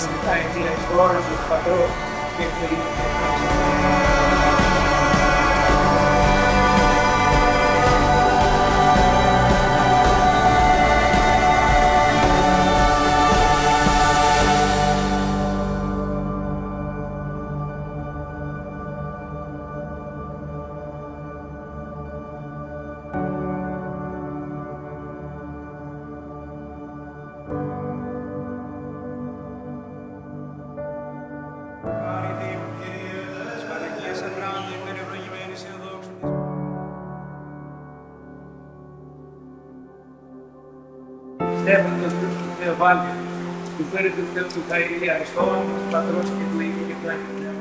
sometimes the explorers would patrol if they του Στέφανο του Θεοβάλου, του Κύριου του Θεού του Καΐλη, Αριστόν, του Πατρός και του Υιού και του Άγιου